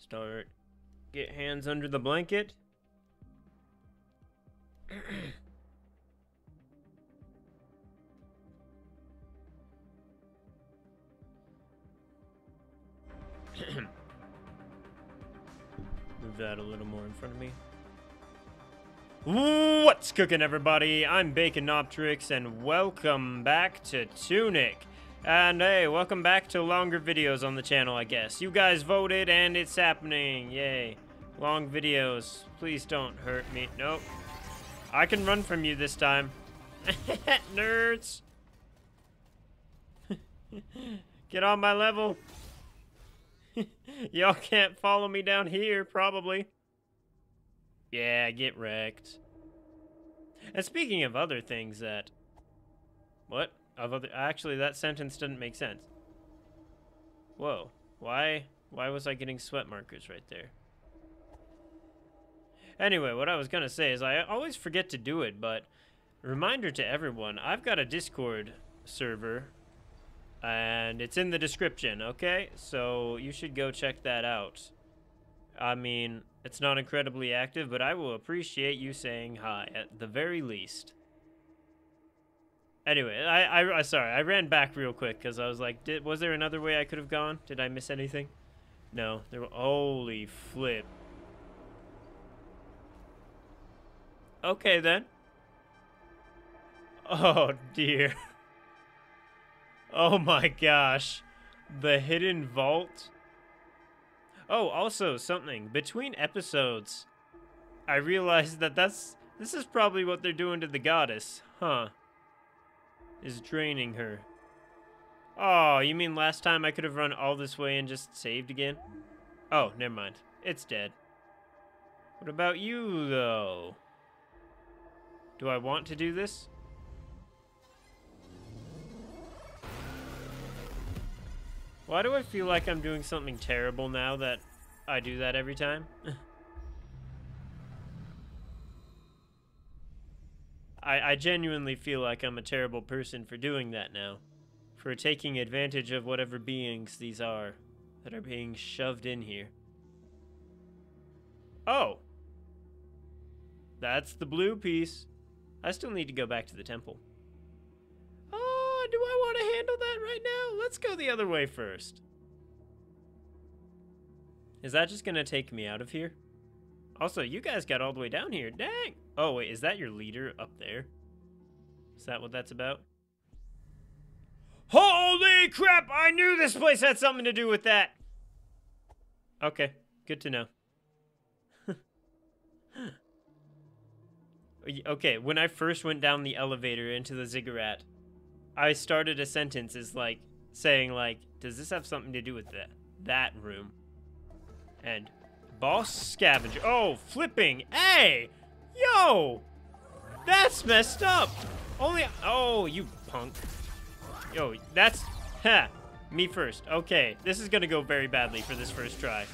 Start. Get hands under the blanket. Move that a little more in front of me. What's cooking, everybody? I'm Baconopteryx, and welcome back to Tunic. And hey, welcome back to longer videos on the channel, I guess. You guys voted, and it's happening. Yay. Long videos. Please don't hurt me. Nope. I can run from you this time. Nerds! Get on my level. Y'all can't follow me down here, probably. Yeah, get wrecked. And speaking of other things that... What? Of other... Actually, that sentence didn't make sense. Whoa. Why... Why was I getting sweat markers right there? Anyway, what I was gonna say is I always forget to do it, but... Reminder to everyone, I've got a Discord server and it's in the description, okay? So you should go check that out. I mean, it's not incredibly active, but I will appreciate you saying hi at the very least. Anyway, I, I, I sorry, I ran back real quick because I was like, did, was there another way I could have gone? Did I miss anything? No, there. Were, holy flip. Okay then. Oh dear. Oh my gosh. The hidden vault. Oh, also something. Between episodes, I realized that that's this is probably what they're doing to the goddess, huh? Is draining her. Oh, you mean last time I could have run all this way and just saved again? Oh, never mind. It's dead. What about you, though? Do I want to do this? Why do I feel like I'm doing something terrible now that I do that every time? I, I genuinely feel like I'm a terrible person for doing that now. For taking advantage of whatever beings these are that are being shoved in here. Oh! That's the blue piece. I still need to go back to the temple Oh, do I want to handle that right now? Let's go the other way first. Is that just going to take me out of here? Also, you guys got all the way down here. Dang. Oh, wait, is that your leader up there? Is that what that's about? Holy crap! I knew this place had something to do with that! Okay, good to know. okay, when I first went down the elevator into the ziggurat, I started a sentence as like saying like, does this have something to do with that that room? And boss scavenger. Oh, flipping. Hey, yo, that's messed up. Only. Oh, you punk. Yo, that's. Ha. Me first. Okay, this is gonna go very badly for this first try.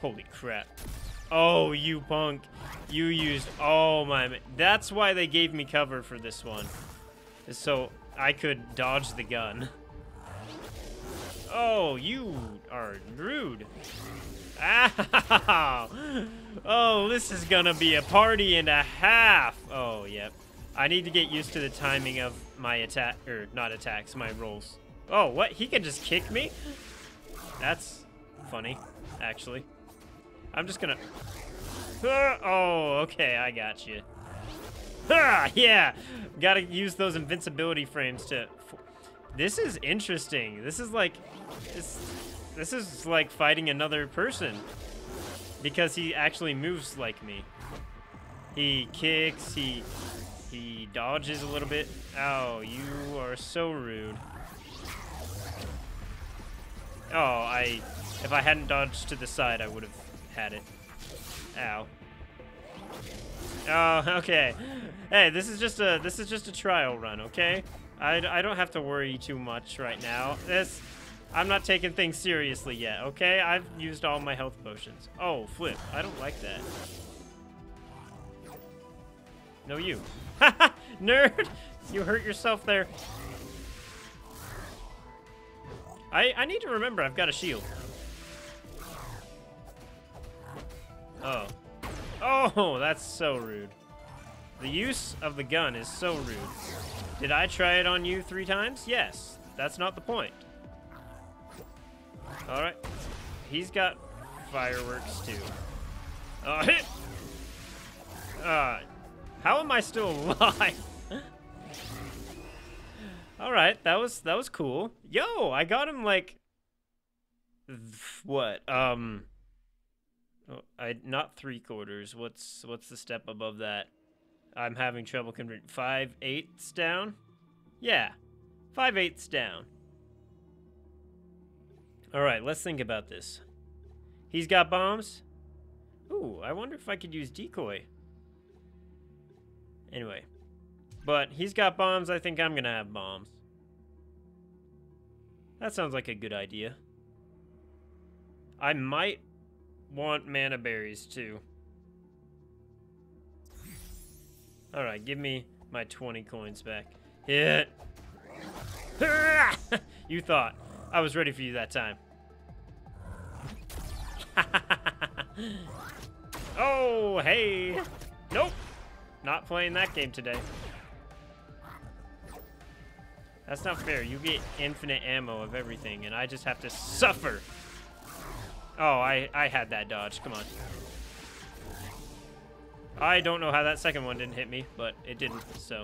Holy crap. Oh, you punk. You used all my... That's why they gave me cover for this one so I could dodge the gun. Oh, you are rude. Ow! Oh, this is gonna be a party and a half. Oh, yep. I need to get used to the timing of my attack, or not attacks, my rolls. Oh, what? He can just kick me? That's funny, actually. I'm just gonna... Oh, okay, I got you. Ah, yeah! Gotta use those invincibility frames to... This is interesting. This is like... this is like fighting another person. Because he actually moves like me. He kicks, he... He dodges a little bit. Oh, you are so rude. Oh, I... If I hadn't dodged to the side, I would have had it. Ow. Oh, okay. Hey, this is just a this is just a trial run, okay? I, I don't have to worry too much right now. This I'm not taking things seriously yet, okay? I've used all my health potions. Oh, flip. I don't like that. No, you. Nerd! You hurt yourself there. I, I need to remember I've got a shield. Oh. Oh, that's so rude. The use of the gun is so rude. Did I try it on you three times? Yes. That's not the point. Alright. He's got fireworks too. Oh, hit! Uh, how am I still alive? Alright, that was that was cool. Yo, I got him like what? Um oh, I not three quarters. What's what's the step above that? I'm having trouble converting five eighths down? Yeah. Five eighths down. Alright, let's think about this. He's got bombs? Ooh, I wonder if I could use decoy. Anyway. But he's got bombs, I think I'm gonna have bombs. That sounds like a good idea. I might want mana berries too. Alright, give me my 20 coins back. Hit! you thought. I was ready for you that time. oh, hey! Nope! Not playing that game today. That's not fair. You get infinite ammo of everything, and I just have to suffer. Oh, I, I had that dodge. Come on. I don't know how that second one didn't hit me, but it didn't, so.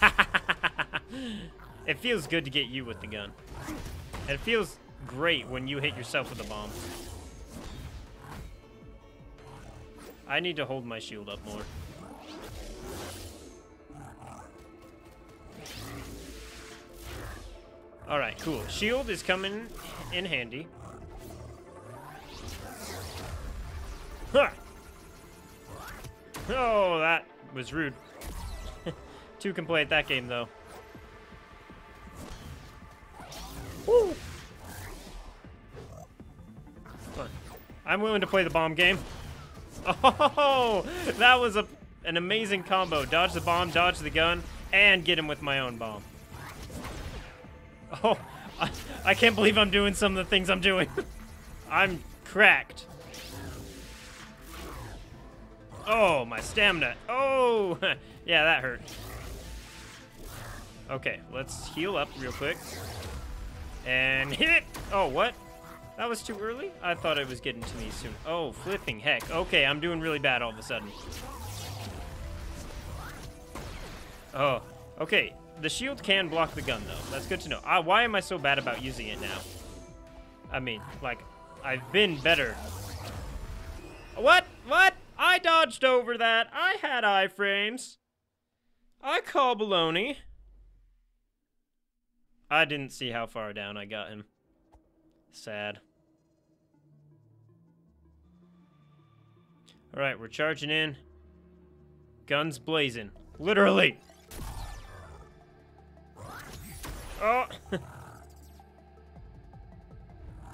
it feels good to get you with the gun. And it feels great when you hit yourself with a bomb. I need to hold my shield up more. Alright, cool. Shield is coming in handy. Huh. Oh, that was rude. Two can play at that game, though. Woo! I'm willing to play the bomb game. Oh, that was a, an amazing combo. Dodge the bomb, dodge the gun, and get him with my own bomb. Oh, I, I can't believe I'm doing some of the things I'm doing. I'm cracked. Oh, my stamina. Oh, yeah, that hurt. Okay, let's heal up real quick. And hit! Oh, what? That was too early? I thought it was getting to me soon. Oh, flipping heck. Okay, I'm doing really bad all of a sudden. Oh, okay. The shield can block the gun, though. That's good to know. Uh, why am I so bad about using it now? I mean, like, I've been better. What? What? I dodged over that. I had iframes. I call baloney. I didn't see how far down I got him. Sad. Alright, we're charging in. Guns blazing. Literally. Oh!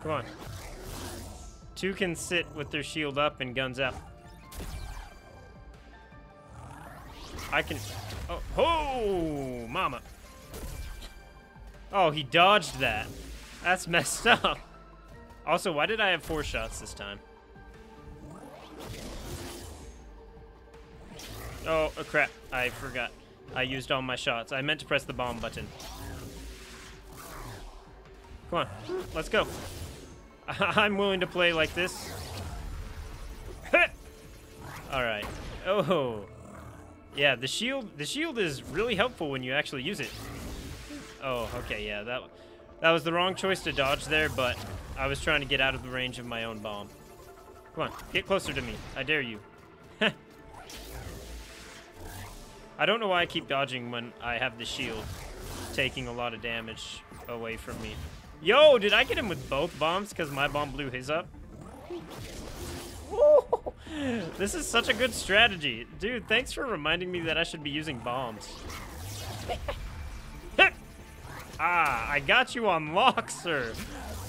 Come on. Two can sit with their shield up and guns up. I can... Oh, oh, mama. Oh, he dodged that. That's messed up. Also, why did I have four shots this time? Oh, oh crap. I forgot. I used all my shots. I meant to press the bomb button. Come on, let's go. I'm willing to play like this. all right. Oh, yeah. The shield, the shield is really helpful when you actually use it. Oh, okay. Yeah, that that was the wrong choice to dodge there, but I was trying to get out of the range of my own bomb. Come on, get closer to me. I dare you. I don't know why I keep dodging when I have the shield taking a lot of damage away from me. Yo, did I get him with both bombs because my bomb blew his up? This is such a good strategy. Dude, thanks for reminding me that I should be using bombs. ah, I got you on lock, sir.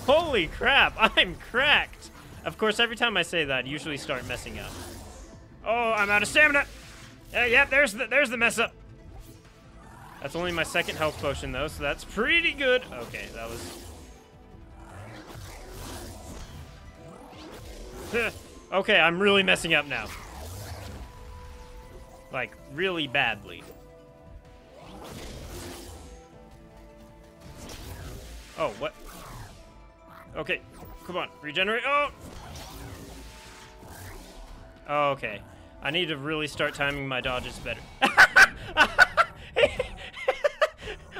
Holy crap, I'm cracked. Of course, every time I say that, I usually start messing up. Oh, I'm out of stamina. Yeah, yeah, there's the, there's the mess up. That's only my second health potion, though, so that's pretty good. Okay, that was okay, I'm really messing up now. Like, really badly. Oh, what? Okay, come on, regenerate. Oh! oh! Okay, I need to really start timing my dodges better.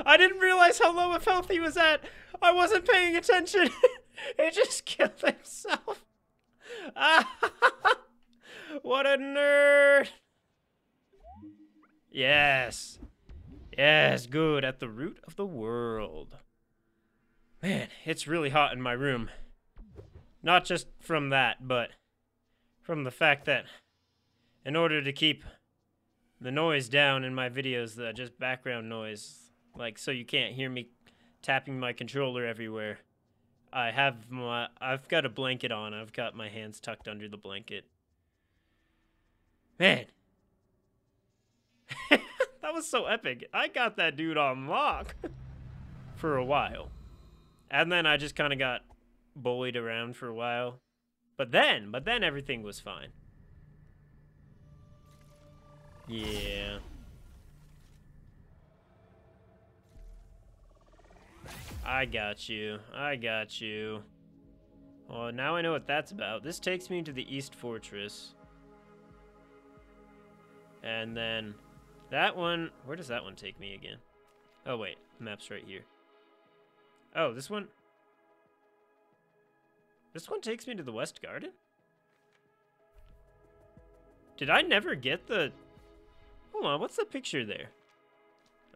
I didn't realize how low of health he was at. I wasn't paying attention. he just killed himself. what a nerd. Yes. Yes, good. At the root of the world. Man, it's really hot in my room. Not just from that, but from the fact that in order to keep the noise down in my videos, the just background noise, like so you can't hear me tapping my controller everywhere. I have my I've got a blanket on. I've got my hands tucked under the blanket. Man. that was so epic. I got that dude on lock for a while. And then I just kind of got bullied around for a while. But then, but then everything was fine. Yeah. I got you. I got you. Well, now I know what that's about. This takes me to the East Fortress. And then that one, where does that one take me again? Oh wait, map's right here. Oh, this one? This one takes me to the West Garden? Did I never get the... Hold on, what's the picture there?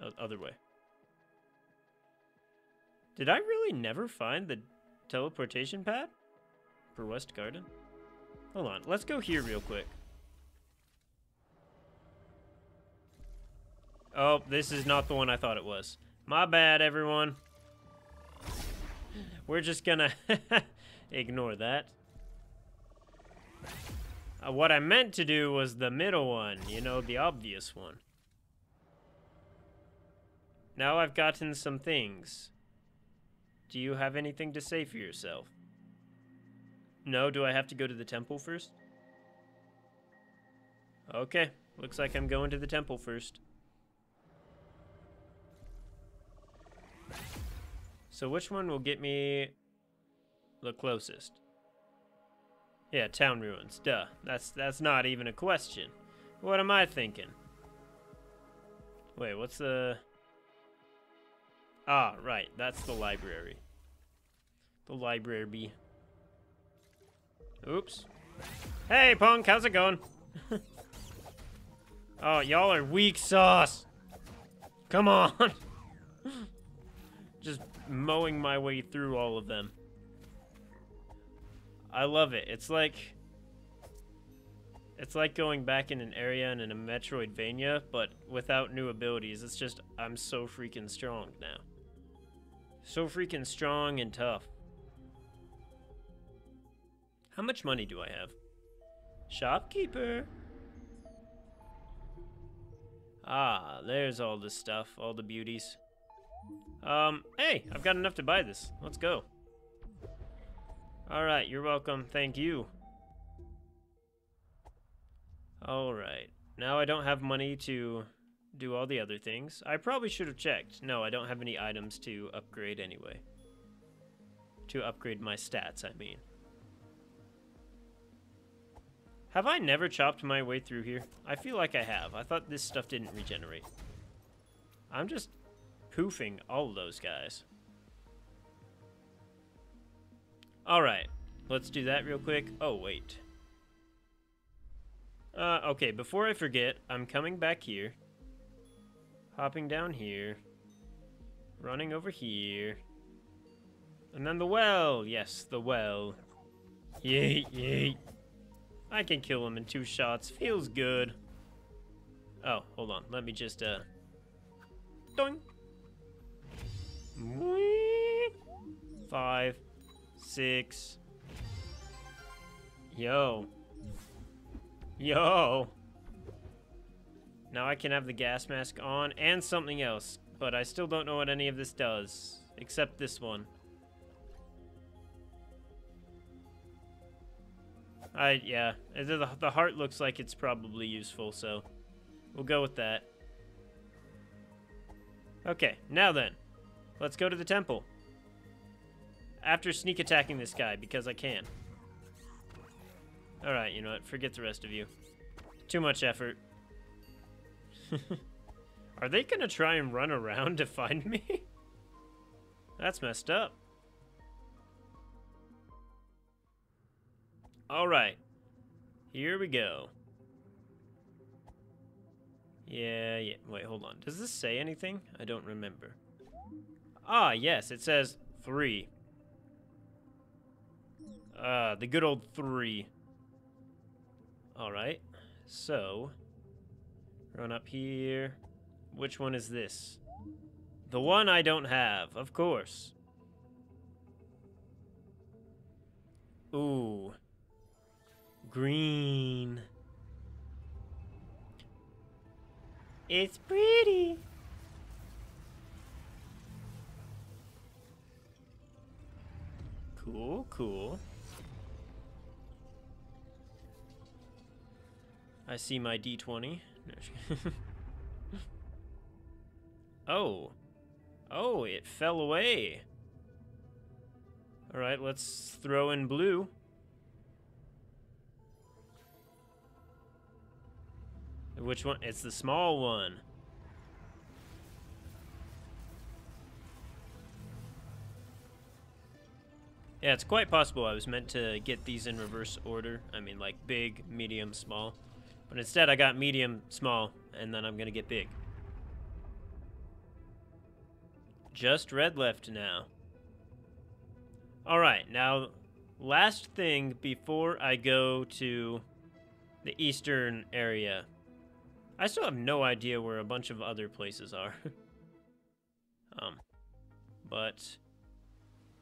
Oh, other way. Did I really never find the teleportation pad for West Garden? Hold on, let's go here real quick. Oh, this is not the one I thought it was. My bad, everyone. We're just gonna ignore that. Uh, what I meant to do was the middle one, you know, the obvious one. Now I've gotten some things. Do you have anything to say for yourself? No, do I have to go to the temple first? Okay, looks like I'm going to the temple first. So which one will get me the closest? Yeah, town ruins. Duh. That's that's not even a question. What am I thinking? Wait, what's the Ah, right. That's the library. The library. Oops. Hey, punk, how's it going? oh, y'all are weak sauce. Come on. Just mowing my way through all of them. I love it. It's like... It's like going back in an area and in a Metroidvania, but without new abilities. It's just, I'm so freaking strong now. So freaking strong and tough. How much money do I have? Shopkeeper. Ah, there's all the stuff, all the beauties. Um, hey, I've got enough to buy this. Let's go. Alright, you're welcome. Thank you. Alright. Now I don't have money to do all the other things. I probably should have checked. No, I don't have any items to upgrade anyway. To upgrade my stats, I mean. Have I never chopped my way through here? I feel like I have. I thought this stuff didn't regenerate. I'm just poofing all those guys. Alright, let's do that real quick. Oh, wait. Uh, okay, before I forget, I'm coming back here. Hopping down here. Running over here. And then the well! Yes, the well. Yeet, yeet. I can kill him in two shots. Feels good. Oh, hold on. Let me just, uh... Doing. Five. Six. Yo. Yo. Now I can have the gas mask on and something else, but I still don't know what any of this does, except this one. I, yeah. The, the heart looks like it's probably useful, so we'll go with that. Okay, now then. Let's go to the temple. After sneak attacking this guy, because I can. Alright, you know what? Forget the rest of you. Too much effort. Are they gonna try and run around to find me? That's messed up. Alright. Here we go. Yeah, yeah. Wait, hold on. Does this say anything? I don't remember. Ah, yes, it says three. Uh, the good old three. Alright. So, run up here. Which one is this? The one I don't have, of course. Ooh. Green. It's pretty. Cool, cool. I see my D20. oh. Oh, it fell away. Alright, let's throw in blue. Which one? It's the small one. Yeah, it's quite possible I was meant to get these in reverse order. I mean, like big, medium, small. But instead, I got medium, small, and then I'm going to get big. Just red left now. Alright, now, last thing before I go to the eastern area. I still have no idea where a bunch of other places are. um, but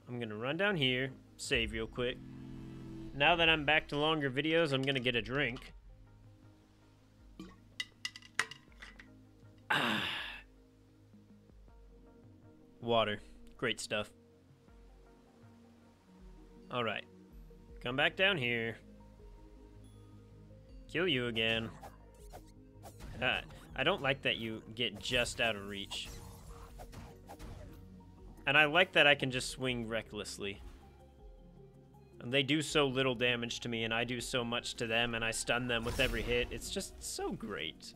I'm gonna run down here, save real quick. Now that I'm back to longer videos, I'm gonna get a drink. Ah. Water. Great stuff. Alright. Come back down here. Kill you again. Uh, I don't like that you get just out of reach. And I like that I can just swing recklessly. And they do so little damage to me, and I do so much to them, and I stun them with every hit. It's just so great.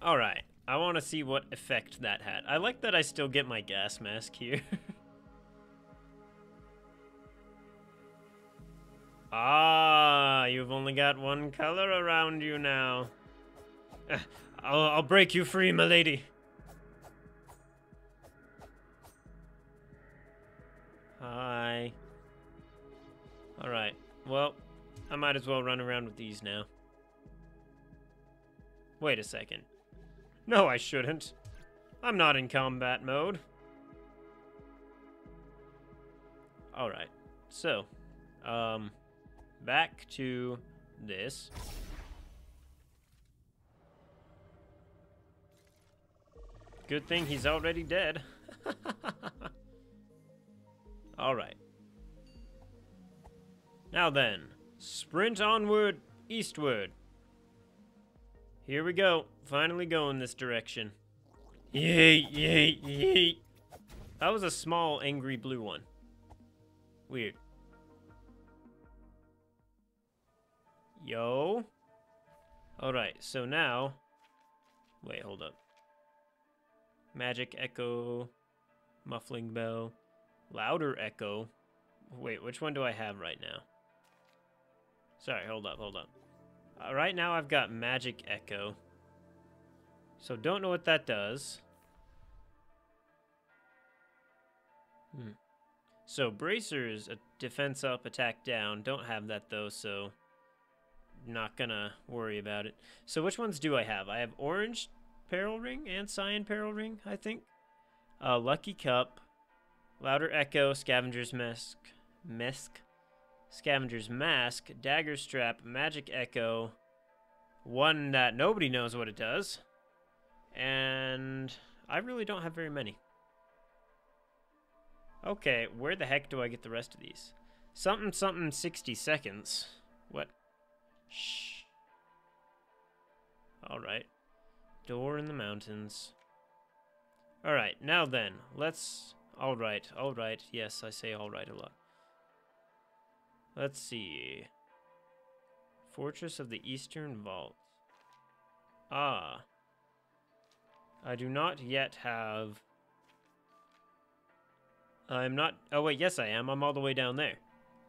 Alright, I want to see what effect that had. I like that I still get my gas mask here. Ah, you've only got one color around you now. I'll, I'll break you free, my Hi. Alright, well, I might as well run around with these now. Wait a second. No, I shouldn't. I'm not in combat mode. Alright, so, um back to this. Good thing he's already dead. Alright. Now then, sprint onward, eastward. Here we go. Finally going this direction. Yay, yay, yay. That was a small, angry blue one. Weird. Yo. Alright, so now... Wait, hold up. Magic Echo. Muffling Bell. Louder Echo. Wait, which one do I have right now? Sorry, hold up, hold up. Uh, right now I've got Magic Echo. So don't know what that does. Hmm. So Bracers, a defense up, attack down. Don't have that though, so not gonna worry about it. So which ones do I have? I have Orange Peril Ring and Cyan Peril Ring, I think. Uh, Lucky Cup, Louder Echo, Scavenger's Mask, Mask, Scavenger's Mask, Dagger Strap, Magic Echo, one that nobody knows what it does, and I really don't have very many. Okay, where the heck do I get the rest of these? Something, something, 60 seconds. What? Shh. Alright. Door in the mountains. Alright, now then, let's... Alright, alright. Yes, I say alright a lot. Let's see. Fortress of the Eastern Vault. Ah. I do not yet have... I'm not... Oh, wait, yes I am. I'm all the way down there.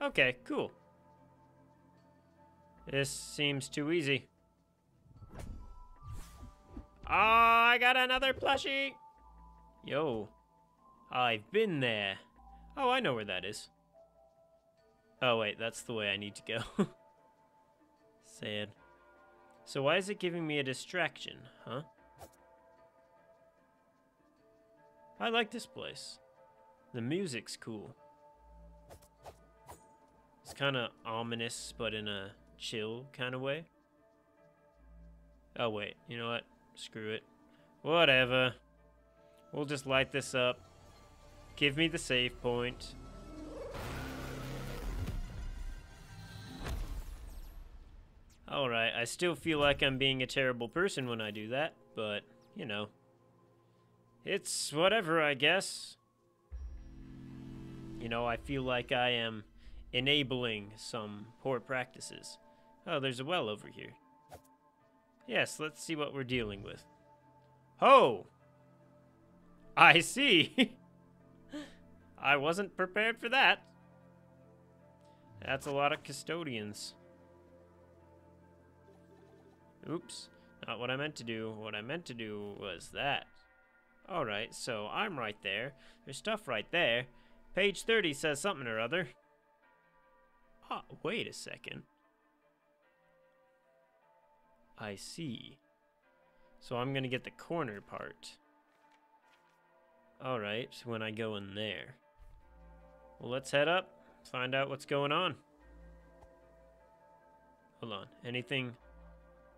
Okay, cool. This seems too easy. Oh, I got another plushie! Yo. I've been there. Oh, I know where that is. Oh, wait, that's the way I need to go. Sad. So why is it giving me a distraction, huh? I like this place. The music's cool. It's kind of ominous, but in a chill kind of way. Oh, wait. You know what? Screw it. Whatever. We'll just light this up. Give me the save point. Alright, I still feel like I'm being a terrible person when I do that, but, you know. It's whatever, I guess. You know, I feel like I am enabling some poor practices. Oh, there's a well over here. Yes, let's see what we're dealing with. Ho! I see! I wasn't prepared for that. That's a lot of custodians. Oops, not what I meant to do. What I meant to do was that. Alright, so I'm right there. There's stuff right there. Page 30 says something or other. Ah, wait a second. I see. So I'm gonna get the corner part. Alright, when I go in there. Well, let's head up, find out what's going on. Hold on, anything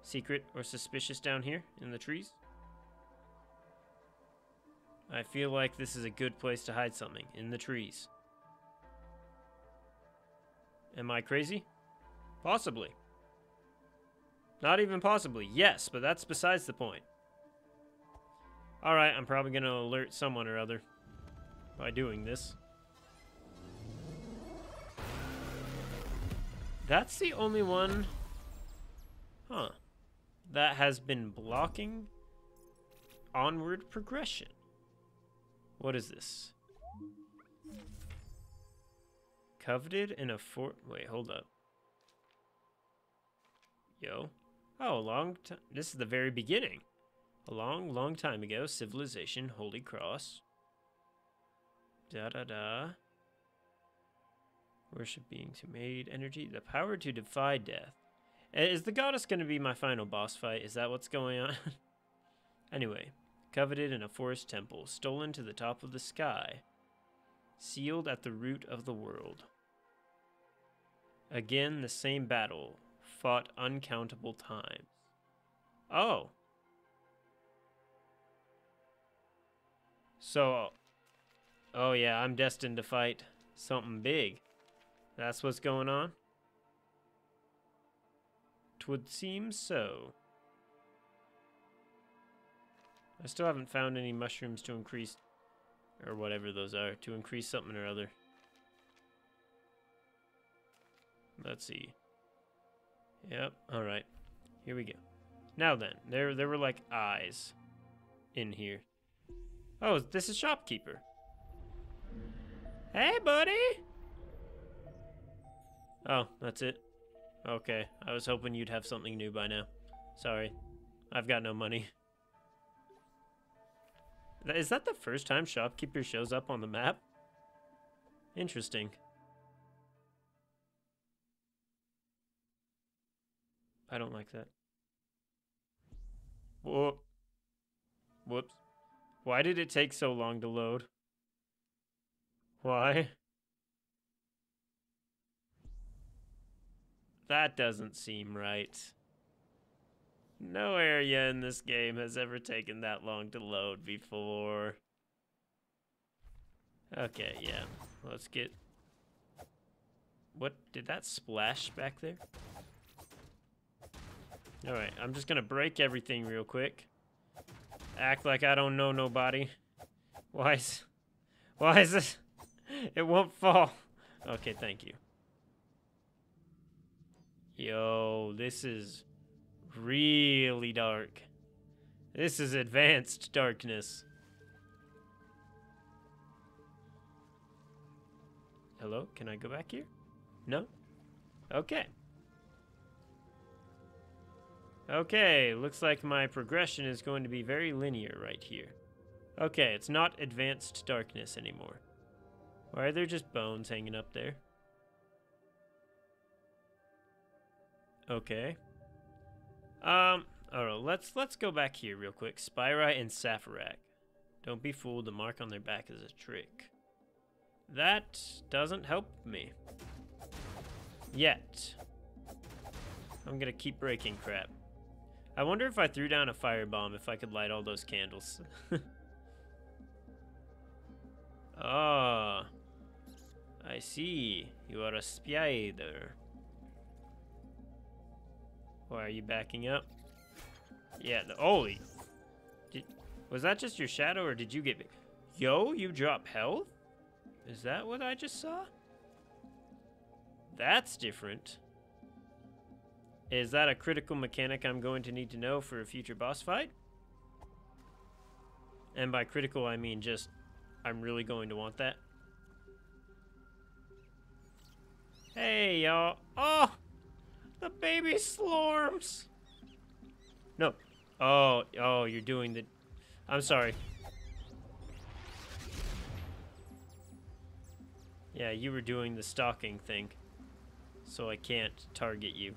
secret or suspicious down here in the trees? I feel like this is a good place to hide something, in the trees. Am I crazy? Possibly. Not even possibly. Yes, but that's besides the point. Alright, I'm probably going to alert someone or other by doing this. That's the only one... Huh. That has been blocking onward progression. What is this? Coveted in a fort... Wait, hold up. Yo. Oh, a long time. This is the very beginning. A long, long time ago, civilization, Holy Cross. Da da da. Worship beings who made energy, the power to defy death. Is the goddess going to be my final boss fight? Is that what's going on? anyway, coveted in a forest temple, stolen to the top of the sky, sealed at the root of the world. Again, the same battle, fought uncountable times. Oh. So, oh yeah, I'm destined to fight something big. That's what's going on? Twould seem so. I still haven't found any mushrooms to increase, or whatever those are, to increase something or other. Let's see. Yep, alright. Here we go. Now then, there there were like eyes in here. Oh, this is shopkeeper. Hey, buddy! Oh, that's it. Okay, I was hoping you'd have something new by now. Sorry, I've got no money. Is that the first time shopkeeper shows up on the map? Interesting. I don't like that. Whoop. Whoops. Why did it take so long to load? Why? That doesn't seem right. No area in this game has ever taken that long to load before. Okay, yeah. Let's get... What? Did that splash back there? Alright, I'm just gonna break everything real quick. Act like I don't know nobody. Why is... Why is this... It won't fall. Okay, thank you. Yo, this is really dark. This is advanced darkness. Hello? Can I go back here? No? Okay. Okay, looks like my progression is going to be very linear right here. Okay, it's not advanced darkness anymore. Why are there just bones hanging up there? Okay. Um, alright, let's let's go back here real quick. Spyrite and Sappharach. Don't be fooled, the mark on their back is a trick. That doesn't help me. Yet. I'm gonna keep breaking crap. I wonder if I threw down a firebomb if I could light all those candles. Ah. I see. You are a spider. Why are you backing up? Yeah, the, holy. Did, was that just your shadow or did you get... Yo, you drop health? Is that what I just saw? That's different. Is that a critical mechanic I'm going to need to know for a future boss fight? And by critical, I mean just, I'm really going to want that. Hey, y'all. Oh! The baby slorms! No. Oh, oh, you're doing the... I'm sorry. Yeah, you were doing the stalking thing. So I can't target you.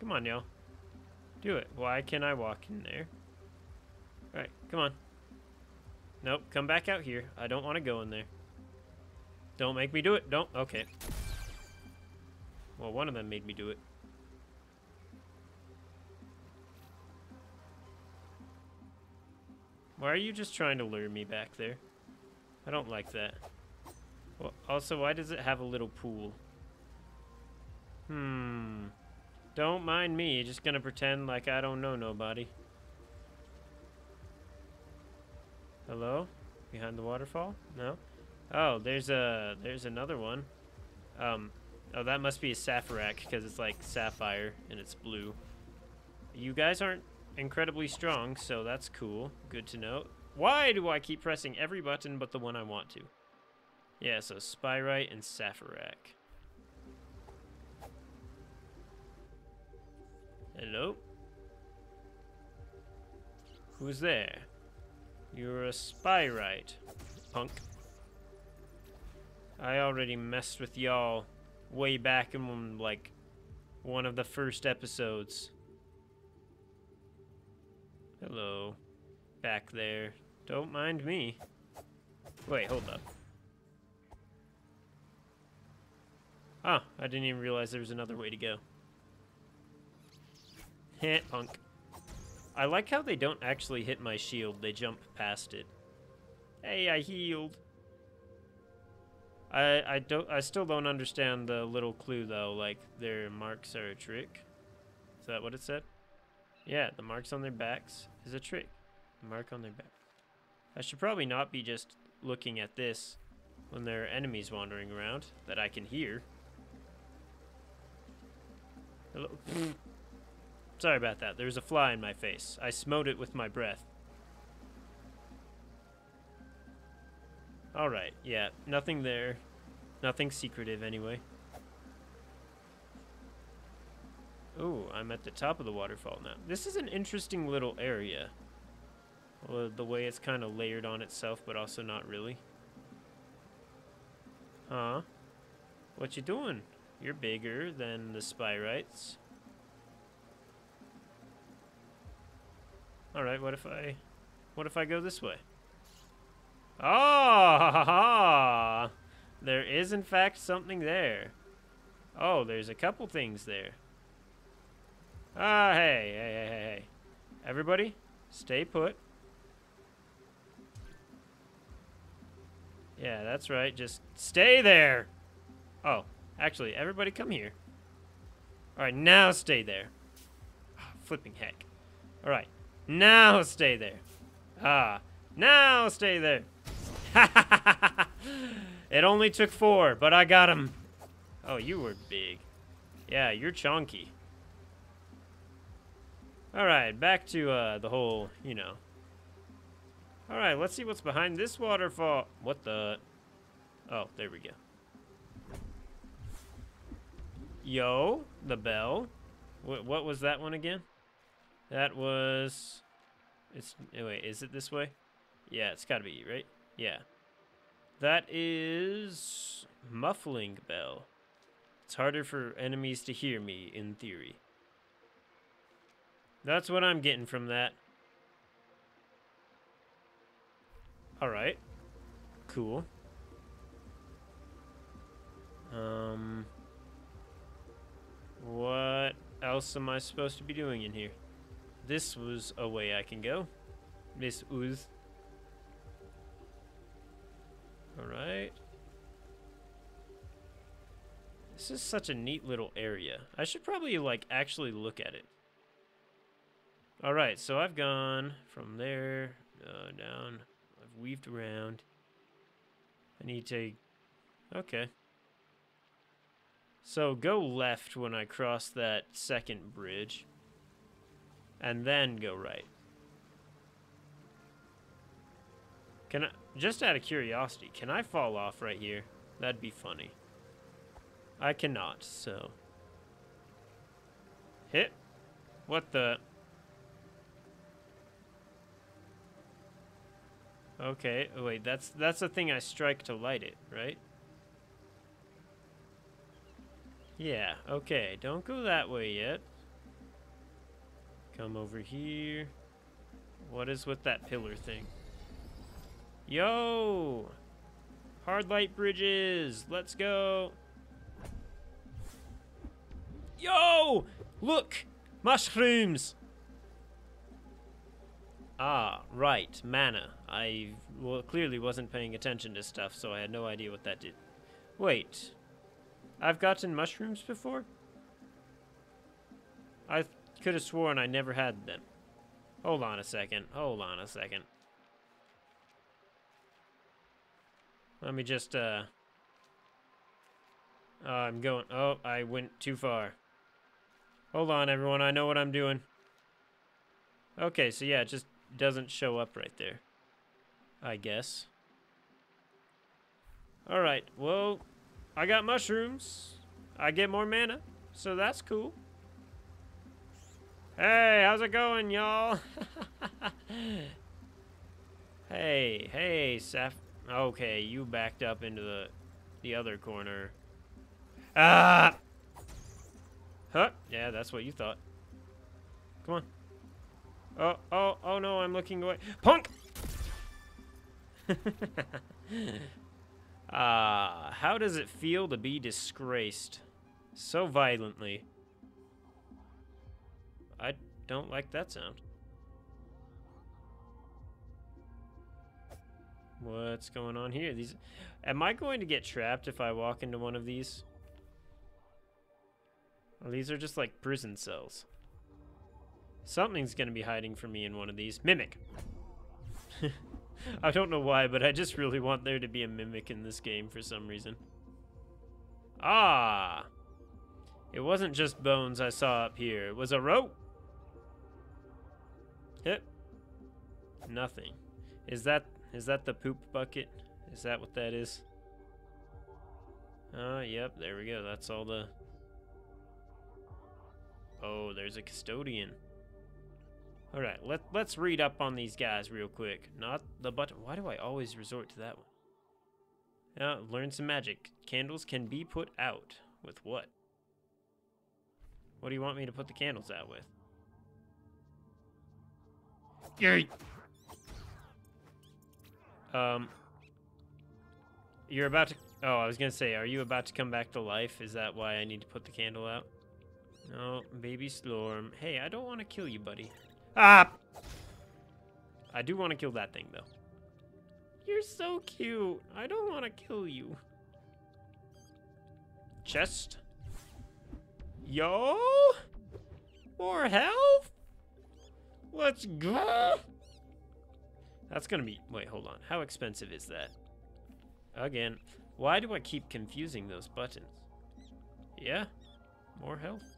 Come on, y'all. Do it. Why can't I walk in there? Alright, come on. Nope, come back out here. I don't want to go in there. Don't make me do it. Don't. Okay. Well, one of them made me do it. Why are you just trying to lure me back there? I don't like that. Well, also, why does it have a little pool? Hmm. Don't mind me, just gonna pretend like I don't know nobody. Hello? Behind the waterfall? No? Oh, there's a there's another one. Um, oh, that must be a Sappharach because it's like sapphire and it's blue. You guys aren't incredibly strong, so that's cool. Good to know. Why do I keep pressing every button but the one I want to? Yeah, so Spyrite and Sappharach. Hello? Who's there? You're a Spyrite, punk. I already messed with y'all way back in like one of the first episodes. Hello. Back there. Don't mind me. Wait, hold up. Oh, I didn't even realize there was another way to go. Hit punk. I like how they don't actually hit my shield, they jump past it. Hey, I healed. I I don't I still don't understand the little clue though, like their marks are a trick. Is that what it said? Yeah, the marks on their backs is a trick. Mark on their back. I should probably not be just looking at this when there are enemies wandering around that I can hear. Hello. Sorry about that. There's a fly in my face. I smote it with my breath. Alright, yeah, nothing there. Nothing secretive, anyway. Ooh, I'm at the top of the waterfall now. This is an interesting little area. Well, the way it's kind of layered on itself, but also not really. Huh? What you doing? You're bigger than the Spyrites. Alright, what if I... What if I go this way? Oh, ha, ha, there is in fact something there. Oh, there's a couple things there. Ah, hey, hey, hey, hey, hey. Everybody, stay put. Yeah, that's right. Just stay there. Oh, actually, everybody come here. All right, now stay there. Oh, flipping heck. All right, now stay there. Ah, now stay there. it only took four, but I got him. Oh, you were big. Yeah, you're chunky. Alright, back to uh, the whole, you know. Alright, let's see what's behind this waterfall. What the? Oh, there we go. Yo, the bell. What, what was that one again? That was... It's... Wait, is it this way? Yeah, it's gotta be, right? Yeah. That is... Muffling bell. It's harder for enemies to hear me, in theory. That's what I'm getting from that. Alright. Cool. Um... What else am I supposed to be doing in here? This was a way I can go. Miss Uz. Alright. This is such a neat little area. I should probably, like, actually look at it. Alright, so I've gone from there, uh, down. I've weaved around. I need to... Okay. So go left when I cross that second bridge. And then go right. Can I... Just out of curiosity, can I fall off right here? That'd be funny. I cannot, so... Hit? What the... Okay, oh wait, that's that's the thing I strike to light it, right? Yeah, okay, don't go that way yet. Come over here. What is with that pillar thing? Yo! Hard light bridges! Let's go! Yo! Look! Mushrooms! Ah, right, mana. I well, clearly wasn't paying attention to stuff, so I had no idea what that did. Wait. I've gotten mushrooms before? I could have sworn I never had them. Hold on a second. Hold on a second. Let me just, uh... uh I'm going... Oh, I went too far. Hold on, everyone. I know what I'm doing. Okay, so yeah, it just doesn't show up right there. I guess. Alright, well, I got mushrooms. I get more mana, so that's cool. Hey, how's it going, y'all? hey, hey, Seth. Okay, you backed up into the the other corner. Ah! Huh? Yeah, that's what you thought. Come on. Oh, oh, oh no, I'm looking away. Punk! Ah, uh, how does it feel to be disgraced? So violently. I don't like that sound. What's going on here? These Am I going to get trapped if I walk into one of these? Well, these are just like prison cells. Something's gonna be hiding from me in one of these. Mimic! I don't know why, but I just really want there to be a mimic in this game for some reason. Ah! It wasn't just bones I saw up here. It was a rope! Yep. Nothing. Is that is that the poop bucket? Is that what that is? Oh, uh, yep, there we go. That's all the... Oh, there's a custodian. Alright, let, let's read up on these guys real quick. Not the button. Why do I always resort to that one? Yeah, learn some magic. Candles can be put out. With what? What do you want me to put the candles out with? Yay! Um, you're about to... Oh, I was going to say, are you about to come back to life? Is that why I need to put the candle out? No, baby Slorm. Hey, I don't want to kill you, buddy. Ah! I do want to kill that thing, though. You're so cute. I don't want to kill you. Chest. Yo! More health? Let's go! That's gonna be... Wait, hold on. How expensive is that? Again, why do I keep confusing those buttons? Yeah? More health?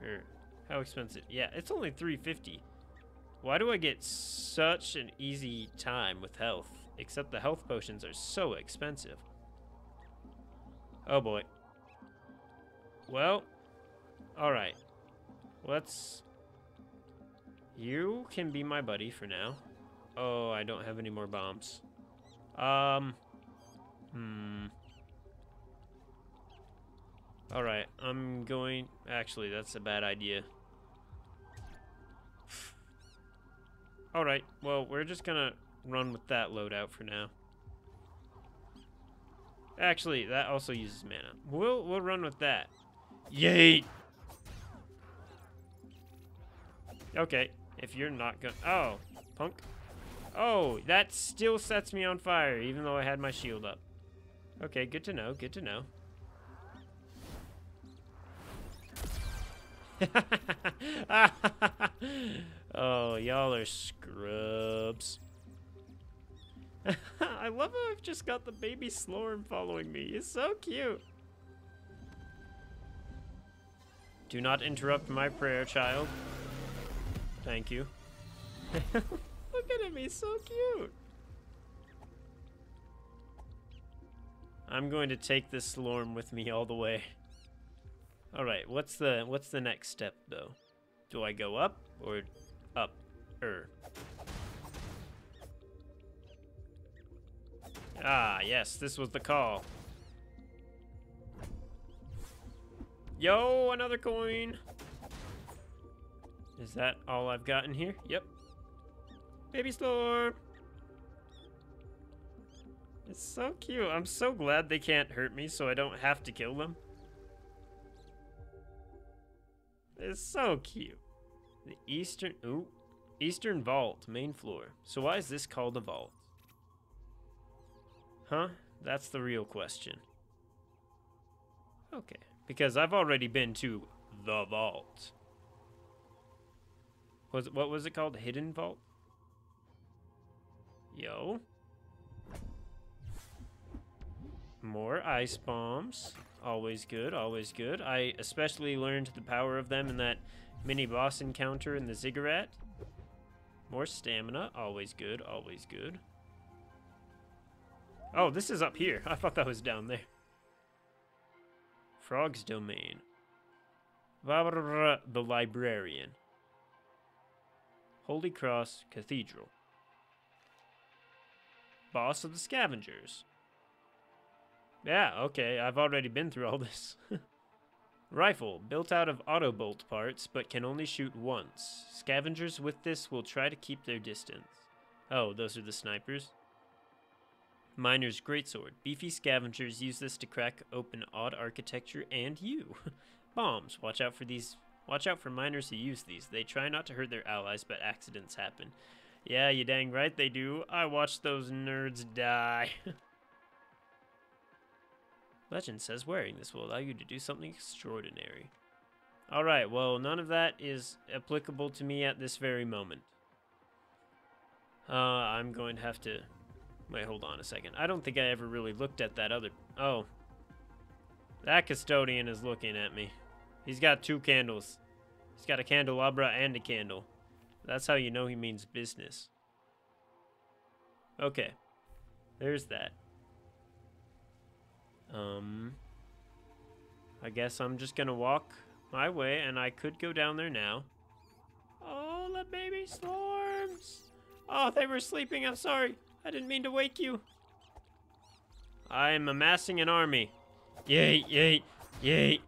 Or how expensive? Yeah, it's only 350. Why do I get such an easy time with health? Except the health potions are so expensive. Oh boy. Well, alright. Let's... You can be my buddy for now. Oh, I don't have any more bombs. Um... Hmm... Alright, I'm going... Actually, that's a bad idea. Alright, well, we're just gonna run with that loadout for now. Actually, that also uses mana. We'll, we'll run with that. Yay! Okay, if you're not gonna... Oh, punk. Oh, that still sets me on fire, even though I had my shield up. Okay, good to know, good to know. oh, y'all are scrubs. I love how I've just got the baby Slorm following me. He's so cute. Do not interrupt my prayer, child. Thank you. Look at me, so cute. I'm going to take this Slorm with me all the way. All right, what's the what's the next step though? Do I go up or up? Er. Ah, yes, this was the call. Yo, another coin. Is that all I've gotten here? Yep. Baby Slorm. It's so cute. I'm so glad they can't hurt me so I don't have to kill them. It's so cute. The eastern, ooh, eastern vault, main floor. So why is this called a vault? Huh? That's the real question. Okay, because I've already been to the vault. Was what was it called? Hidden vault? Yo. More ice bombs. Always good, always good. I especially learned the power of them in that mini boss encounter in the ziggurat. More stamina, always good, always good. Oh, this is up here. I thought that was down there. Frog's Domain. The Librarian. Holy Cross Cathedral. Boss of the Scavengers. Yeah, okay, I've already been through all this. Rifle, built out of autobolt parts, but can only shoot once. Scavengers with this will try to keep their distance. Oh, those are the snipers? Miner's Greatsword. Beefy scavengers use this to crack open odd architecture and you. Bombs. Watch out for these. Watch out for miners who use these. They try not to hurt their allies, but accidents happen. Yeah, you dang right they do. I watched those nerds die. Legend says wearing this will allow you to do something extraordinary. Alright, well, none of that is applicable to me at this very moment. Uh, I'm going to have to... Wait, hold on a second. I don't think I ever really looked at that other... Oh. That custodian is looking at me. He's got two candles. He's got a candelabra and a candle. That's how you know he means business. Okay. There's that. Um, I guess I'm just gonna walk my way, and I could go down there now. Oh, the baby Slorms! Oh, they were sleeping. I'm sorry. I didn't mean to wake you. I am amassing an army. Yay, yay, yay.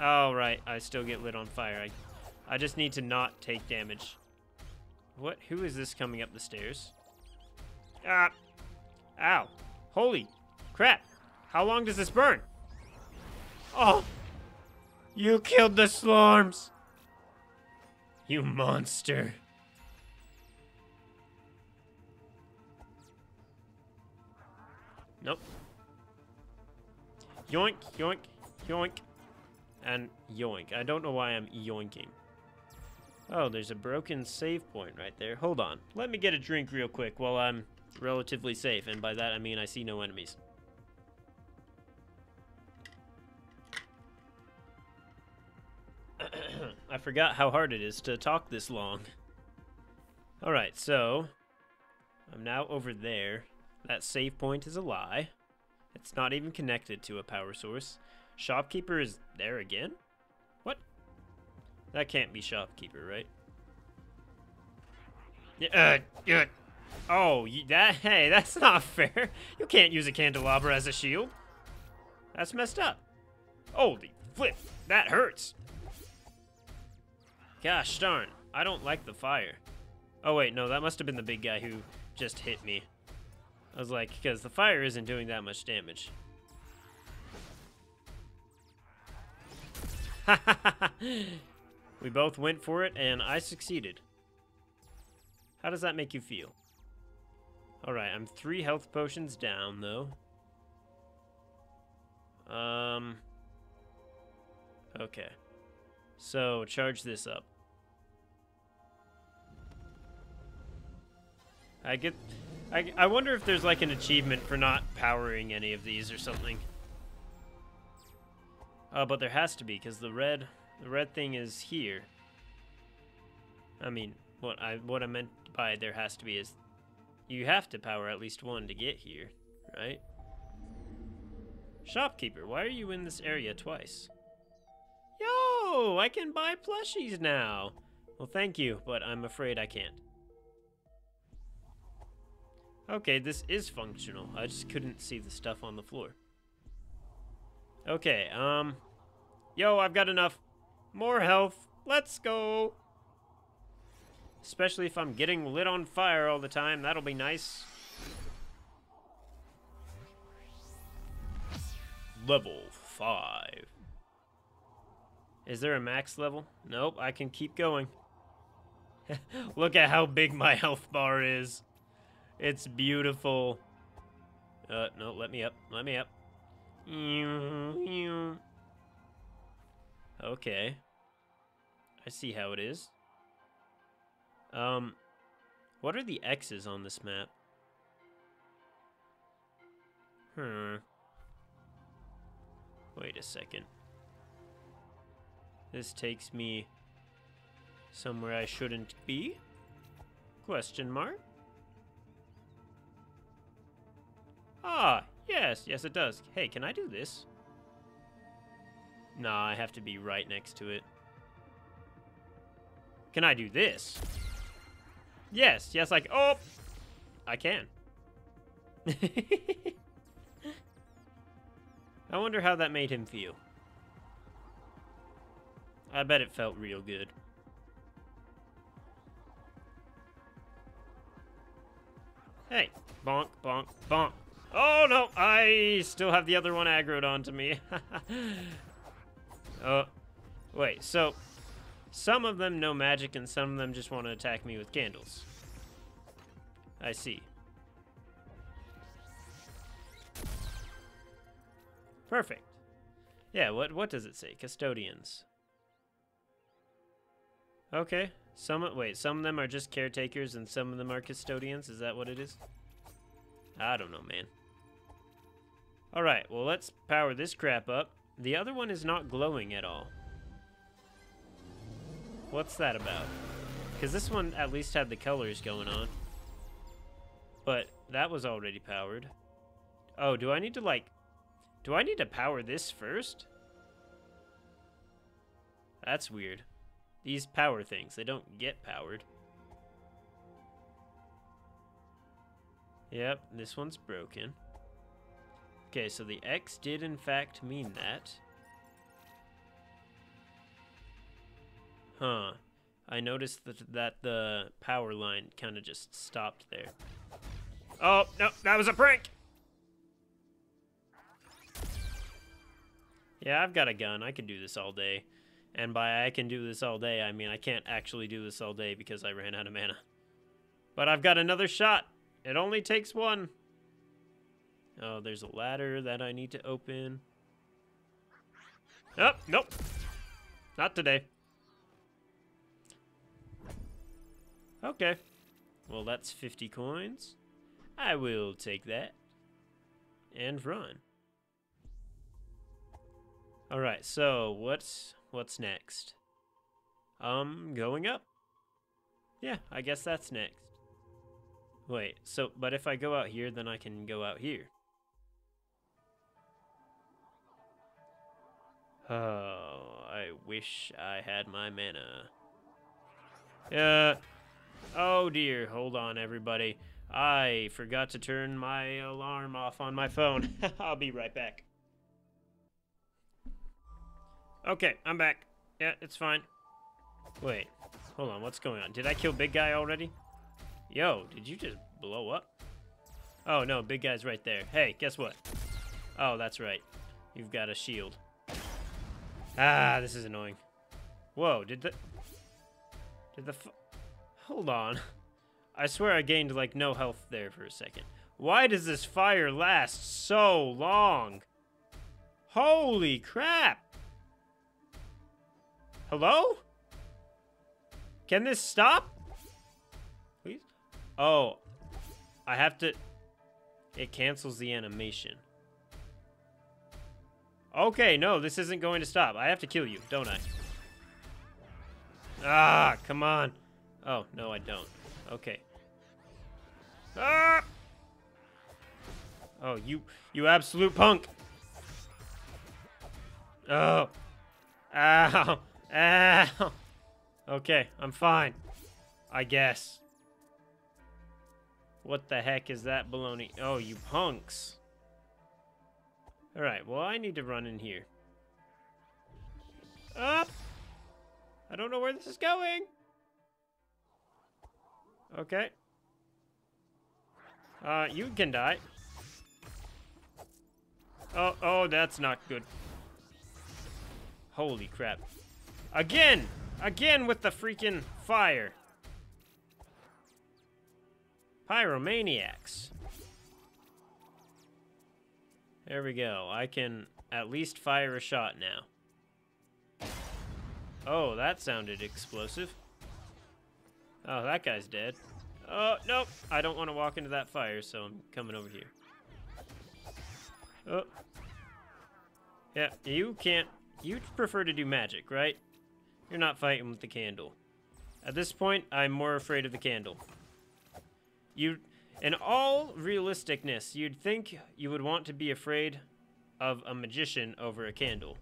All right, I still get lit on fire. I, I just need to not take damage. What? Who is this coming up the stairs? Ah! Ow! Holy Crap. How long does this burn? Oh. You killed the Slorms. You monster. Nope. Yoink, yoink, yoink, and yoink. I don't know why I'm yoinking. Oh, there's a broken save point right there. Hold on. Let me get a drink real quick while I'm relatively safe, and by that I mean I see no enemies. I forgot how hard it is to talk this long. Alright, so... I'm now over there. That save point is a lie. It's not even connected to a power source. Shopkeeper is there again? That can't be Shopkeeper, right? Uh, yeah. Oh, that, hey, that's not fair. You can't use a candelabra as a shield. That's messed up. Holy flip, that hurts. Gosh darn, I don't like the fire. Oh wait, no, that must have been the big guy who just hit me. I was like, because the fire isn't doing that much damage. we both went for it, and I succeeded. How does that make you feel? Alright, I'm three health potions down, though. Um... Okay. So, charge this up. I get... I, I wonder if there's like an achievement for not powering any of these or something. Uh, but there has to be, because the red... The red thing is here. I mean, what I what I meant by there has to be is you have to power at least one to get here, right? Shopkeeper, why are you in this area twice? Yo, I can buy plushies now. Well, thank you, but I'm afraid I can't. Okay, this is functional. I just couldn't see the stuff on the floor. Okay, um... Yo, I've got enough. More health. Let's go. Especially if I'm getting lit on fire all the time. That'll be nice. Level 5. Is there a max level? Nope, I can keep going. Look at how big my health bar is. It's beautiful. Uh, no, let me up. Let me up. Okay. I see how it is. Um, what are the X's on this map? Hmm. Wait a second. This takes me somewhere I shouldn't be? Question mark? Ah, yes, yes it does. Hey, can I do this? Nah, I have to be right next to it. Can I do this? Yes, yes, like, oh, I can. I wonder how that made him feel. I bet it felt real good. Hey, bonk, bonk, bonk. Oh no, I still have the other one aggroed onto me. oh, wait, so some of them know magic and some of them just want to attack me with candles. I see. Perfect. Yeah, what what does it say? Custodians. Okay. Some wait, some of them are just caretakers and some of them are custodians. Is that what it is? I don't know, man. Alright, well let's power this crap up. The other one is not glowing at all. What's that about? Because this one at least had the colors going on. But that was already powered. Oh, do I need to, like... Do I need to power this first? That's weird. These power things, they don't get powered. Yep, this one's broken. Okay, so the X did in fact mean that. Huh. I noticed that, that the power line kind of just stopped there. Oh, no, that was a prank! Yeah, I've got a gun. I can do this all day. And by I can do this all day, I mean I can't actually do this all day because I ran out of mana. But I've got another shot. It only takes one. Oh, there's a ladder that I need to open. Oh, nope. Not today. Okay. Well, that's 50 coins. I will take that. And run. Alright, so what's what's next? Um, going up. Yeah, I guess that's next. Wait, so, but if I go out here, then I can go out here. Oh, I wish I had my mana. Uh, oh dear, hold on everybody. I forgot to turn my alarm off on my phone. I'll be right back. Okay, I'm back. Yeah, it's fine. Wait, hold on, what's going on? Did I kill big guy already? Yo, did you just blow up? Oh no, big guy's right there. Hey, guess what? Oh, that's right. You've got a shield. Ah, this is annoying. Whoa, did the... Did the... Hold on. I swear I gained, like, no health there for a second. Why does this fire last so long? Holy crap! Hello? Can this stop? Please? Oh. I have to... It cancels the animation. Okay, no, this isn't going to stop. I have to kill you, don't I? Ah, come on. Oh, no, I don't. Okay. Ah! Oh, you, you absolute punk. Oh. Ow. Ow. Okay, I'm fine. I guess. What the heck is that baloney? Oh, you punks. Alright, well, I need to run in here. Up! I don't know where this is going. Okay. Uh, you can die. Oh, oh, that's not good. Holy crap. Again! Again with the freaking fire. Pyromaniacs. There we go. I can at least fire a shot now. Oh, that sounded explosive. Oh, that guy's dead. Oh, nope. I don't want to walk into that fire, so I'm coming over here. Oh. Yeah, you can't... You prefer to do magic, right? You're not fighting with the candle. At this point, I'm more afraid of the candle. You in all realisticness, you'd think you would want to be afraid of a magician over a candle.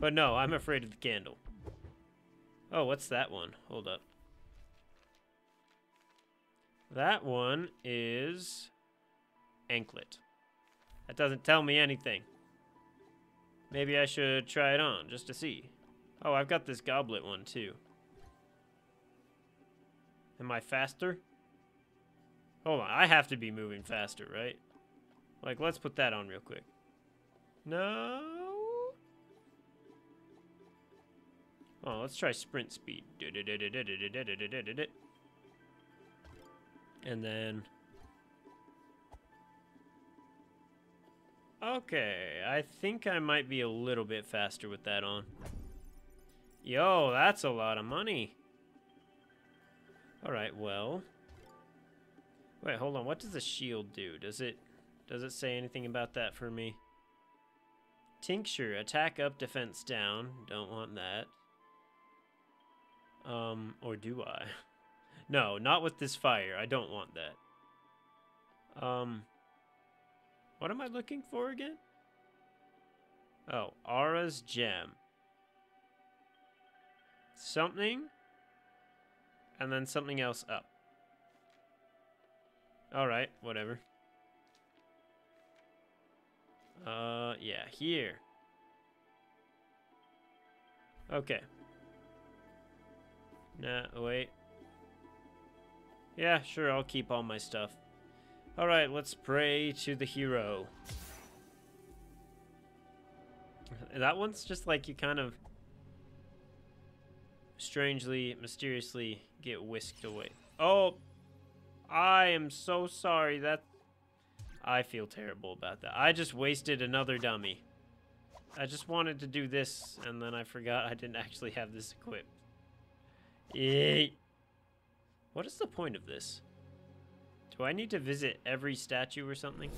But no, I'm afraid of the candle. Oh, what's that one? Hold up. That one is anklet. That doesn't tell me anything. Maybe I should try it on just to see. Oh, I've got this goblet one too. Am I faster? Hold on, I have to be moving faster, right? Like, let's put that on real quick. No. Oh, let's try sprint speed. And then... Okay, I think I might be a little bit faster with that on. Yo, that's a lot of money. Alright, well... Wait, hold on. What does the shield do? Does it does it say anything about that for me? Tincture, attack up, defense down. Don't want that. Um, or do I? No, not with this fire. I don't want that. Um, what am I looking for again? Oh, Aura's gem. Something, and then something else up. Alright, whatever. Uh, yeah, here. Okay. Nah, wait. Yeah, sure, I'll keep all my stuff. Alright, let's pray to the hero. That one's just like you kind of strangely, mysteriously get whisked away. Oh, I am so sorry. That I feel terrible about that. I just wasted another dummy. I just wanted to do this, and then I forgot I didn't actually have this equipped. Yay! What is the point of this? Do I need to visit every statue or something?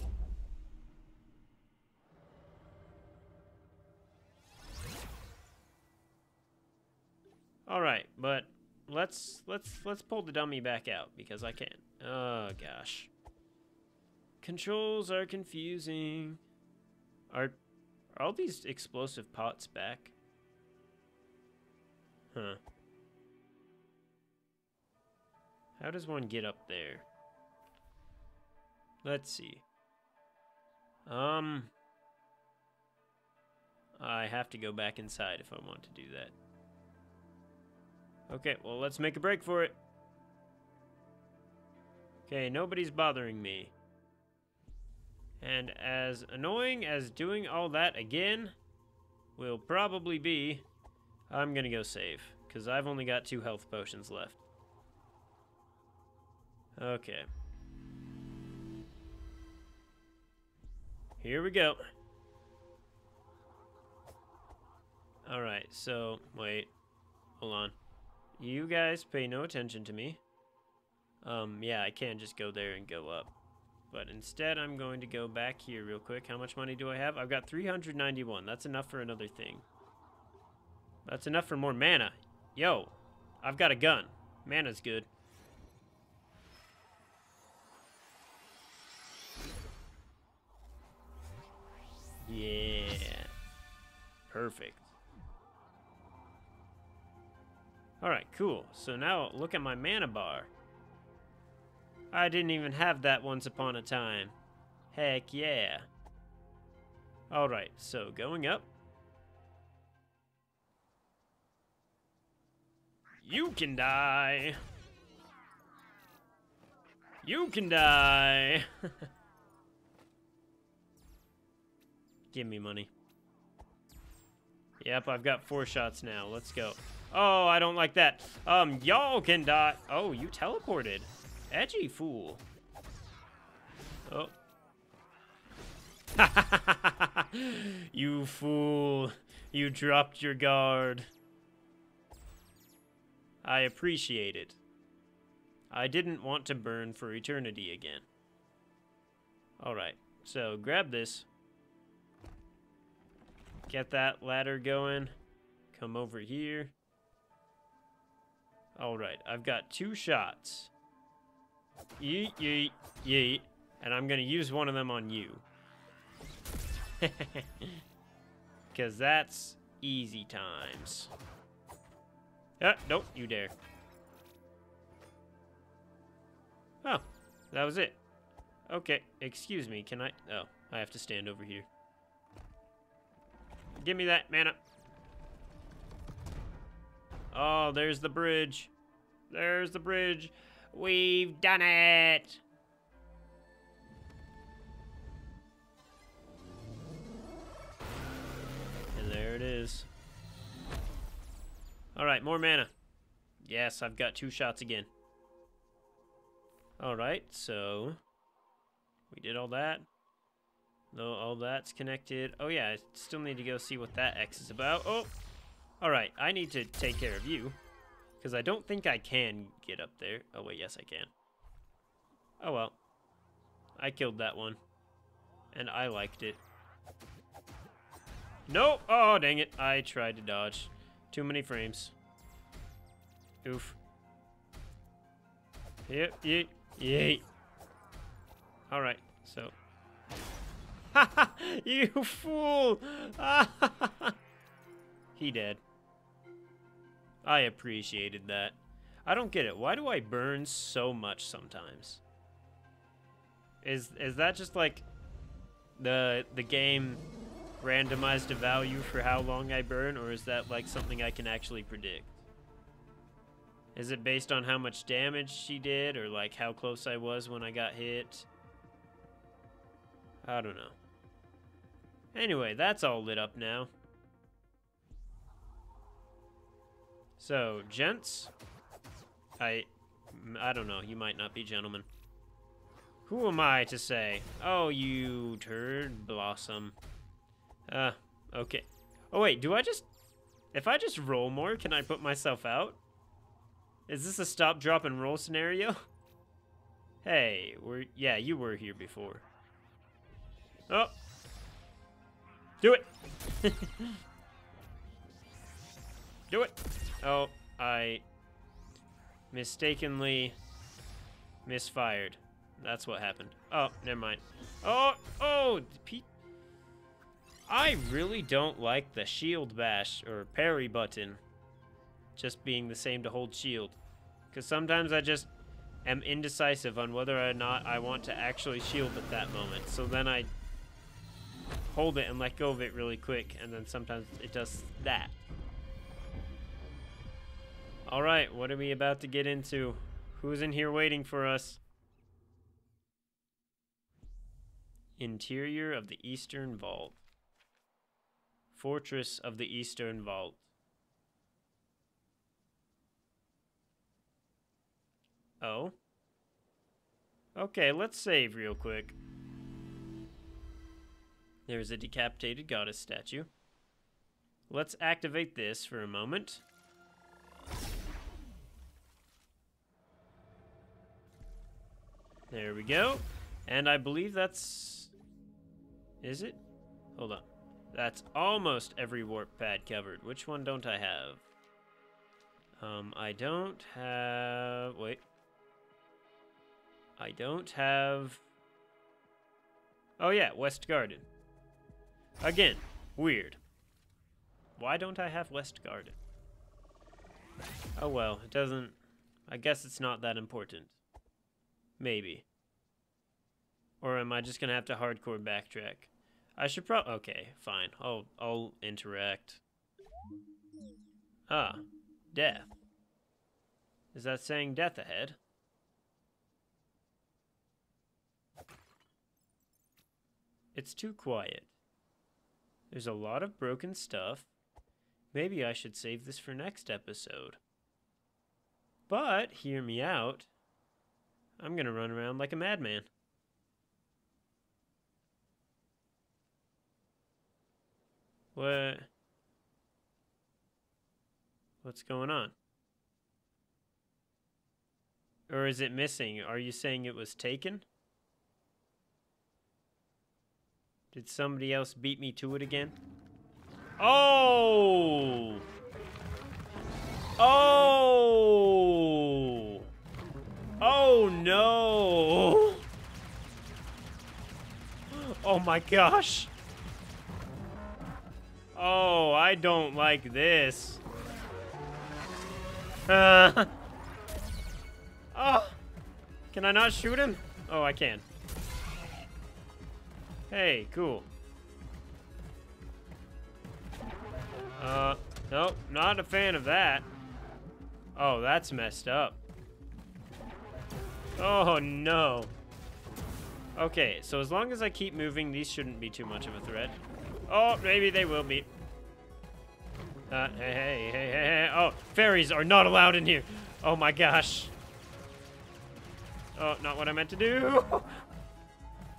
All right, but let's let's let's pull the dummy back out because I can. Oh gosh. Controls are confusing. Are are all these explosive pots back? Huh. How does one get up there? Let's see. Um I have to go back inside if I want to do that. Okay, well, let's make a break for it. Okay, nobody's bothering me. And as annoying as doing all that again will probably be, I'm gonna go save. Because I've only got two health potions left. Okay. Here we go. Alright, so, wait. Hold on. You guys pay no attention to me. Um, yeah, I can just go there and go up. But instead, I'm going to go back here real quick. How much money do I have? I've got 391. That's enough for another thing. That's enough for more mana. Yo, I've got a gun. Mana's good. Yeah. Perfect. Alright, cool. So now look at my mana bar. I didn't even have that once upon a time. Heck yeah. Alright, so going up. You can die. You can die. Give me money. Yep, I've got four shots now. Let's go. Oh, I don't like that. Um, y'all can die. Oh, you teleported. Edgy fool. Oh. you fool. You dropped your guard. I appreciate it. I didn't want to burn for eternity again. Alright, so grab this. Get that ladder going. Come over here. Alright, I've got two shots. Yeet, yeet, yeet. And I'm going to use one of them on you. Because that's easy times. Ah, don't you dare. Oh, that was it. Okay, excuse me, can I... Oh, I have to stand over here. Give me that mana. Oh, there's the bridge. There's the bridge. We've done it. And there it is. Alright, more mana. Yes, I've got two shots again. Alright, so... We did all that. No, all that's connected. Oh yeah, I still need to go see what that X is about. Oh! Alright, I need to take care of you. Because I don't think I can get up there. Oh wait, yes I can. Oh well. I killed that one. And I liked it. Nope! Oh, dang it. I tried to dodge. Too many frames. Oof. Yep, yep, yay. Alright, so. Ha ha! you fool! he dead. I appreciated that. I don't get it. Why do I burn so much sometimes? Is is that just like the the game randomized a value for how long I burn or is that like something I can actually predict? Is it based on how much damage she did or like how close I was when I got hit? I don't know. Anyway, that's all lit up now. So, gents, I, I don't know. You might not be gentlemen. Who am I to say? Oh, you turd blossom. Uh, okay. Oh, wait, do I just... If I just roll more, can I put myself out? Is this a stop, drop, and roll scenario? Hey, we're... Yeah, you were here before. Oh! Do it! Do it! Oh, I mistakenly misfired. That's what happened. Oh, never mind. Oh, oh, Pete. I really don't like the shield bash or parry button just being the same to hold shield. Because sometimes I just am indecisive on whether or not I want to actually shield at that moment. So then I hold it and let go of it really quick, and then sometimes it does that. Alright, what are we about to get into? Who's in here waiting for us? Interior of the Eastern Vault. Fortress of the Eastern Vault. Oh? Okay, let's save real quick. There's a decapitated goddess statue. Let's activate this for a moment. There we go. And I believe that's... Is it? Hold on. That's almost every warp pad covered. Which one don't I have? Um, I don't have... Wait. I don't have... Oh yeah, West Garden. Again, weird. Why don't I have West Garden? Oh well, it doesn't... I guess it's not that important. Maybe. Or am I just gonna have to hardcore backtrack? I should probably... Okay, fine. I'll, I'll interact. Ah, death. Is that saying death ahead? It's too quiet. There's a lot of broken stuff. Maybe I should save this for next episode. But, hear me out. I'm gonna run around like a madman. What? What's going on? Or is it missing? Are you saying it was taken? Did somebody else beat me to it again? Oh! Oh! Oh no! Oh my gosh! Oh, I don't like this. Uh. Oh! Can I not shoot him? Oh, I can. Hey, cool. Uh, nope, not a fan of that. Oh, that's messed up. Oh, no. Okay, so as long as I keep moving, these shouldn't be too much of a threat. Oh, maybe they will be. Uh, hey, hey, hey, hey, hey. Oh, fairies are not allowed in here. Oh my gosh. Oh, not what I meant to do.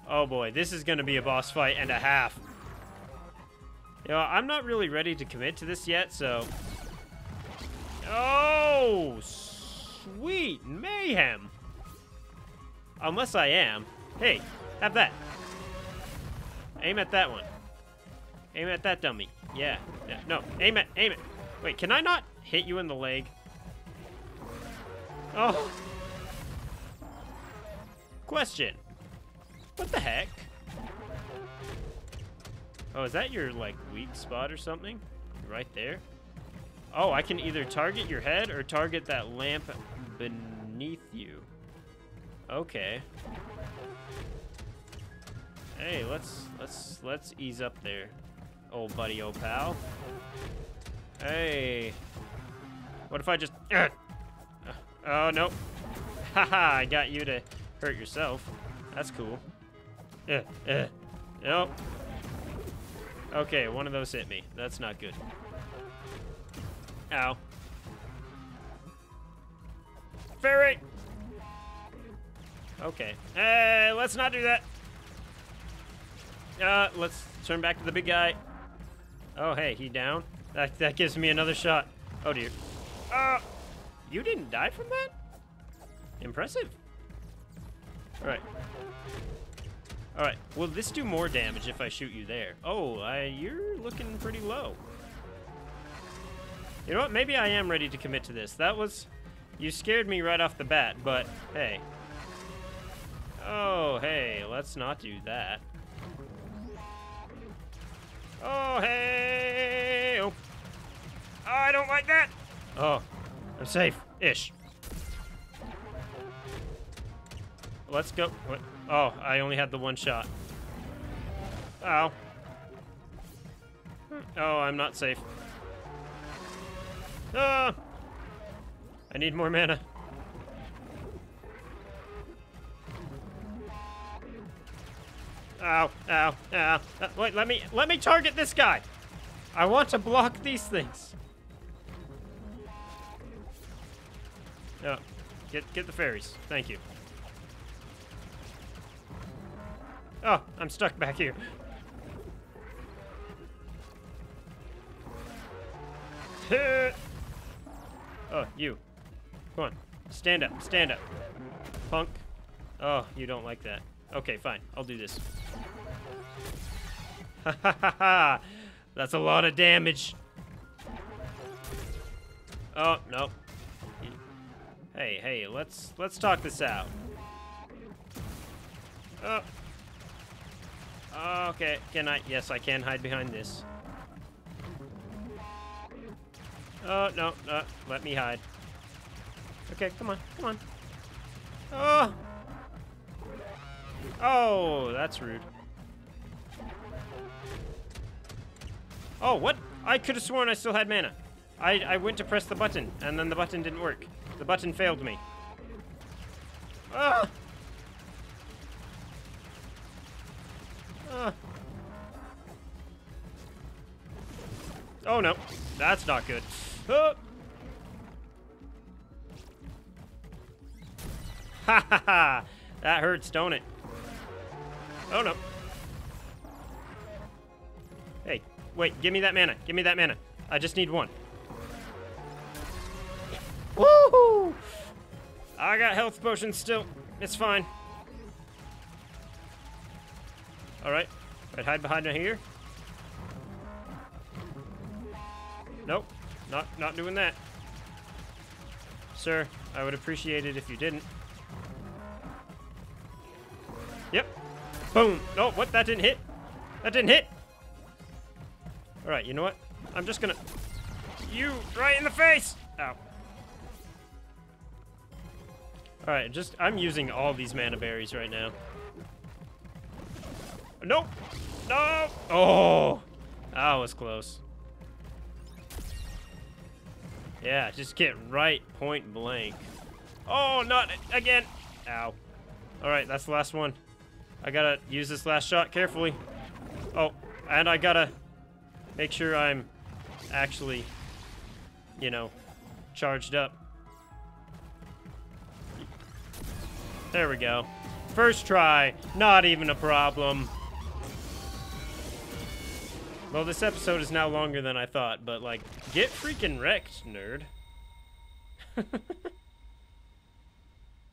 Oh boy, this is going to be a boss fight and a half. You know, I'm not really ready to commit to this yet, so... Oh, sweet mayhem. Unless I am. Hey, have that. Aim at that one. Aim at that dummy. Yeah. yeah. No, aim it, aim it. Wait, can I not hit you in the leg? Oh. Question. What the heck? Oh, is that your, like, weak spot or something? Right there? Oh, I can either target your head or target that lamp beneath you. Okay. Hey, let's let's let's ease up there, old buddy, old pal. Hey. What if I just? Uh, oh no. Haha! I got you to hurt yourself. That's cool. Uh, uh, nope. Okay, one of those hit me. That's not good. Ow. Okay. Hey, let's not do that. Uh, let's turn back to the big guy. Oh, hey, he down? That, that gives me another shot. Oh, dear. Uh, you didn't die from that? Impressive. All right. All right. Will this do more damage if I shoot you there? Oh, I, you're looking pretty low. You know what? Maybe I am ready to commit to this. That was... You scared me right off the bat, but hey. Oh, hey, let's not do that. Oh, hey! Oh. oh I don't like that! Oh, I'm safe-ish. Let's go. What? Oh, I only had the one shot. Ow. Oh, I'm not safe. Ah! I need more mana. Ow, ow, ow. Uh, wait, let me, let me target this guy. I want to block these things. Oh, get, get the fairies. Thank you. Oh, I'm stuck back here. oh, you. Come on. Stand up. Stand up. Punk. Oh, you don't like that. Okay, fine. I'll do this. Ha ha ha ha! That's a lot of damage. Oh, no. Hey, hey, let's let's talk this out. Oh. Okay, can I? Yes, I can hide behind this. Oh, no, no, let me hide. Okay, come on, come on. Oh! Oh, that's rude. Oh, what? I could have sworn I still had mana. I, I went to press the button, and then the button didn't work. The button failed me. Ah! Ah. Oh no, that's not good. Oh. Ha ha ha! That hurts, don't it? Oh no. Wait, give me that mana. Give me that mana. I just need one. Woohoo! I got health potions still. It's fine. Alright. Right, hide behind here. Nope. Not not doing that. Sir, I would appreciate it if you didn't. Yep. Boom. No, what? That didn't hit. That didn't hit. All right, you know what? I'm just gonna... You right in the face! Ow. All right, just... I'm using all these mana berries right now. Nope. No. Oh. That was close. Yeah, just get right point blank. Oh, not again. Ow. All right, that's the last one. I gotta use this last shot carefully. Oh, and I gotta make sure I'm actually, you know, charged up. There we go. First try, not even a problem. Well, this episode is now longer than I thought, but like, get freaking wrecked, nerd.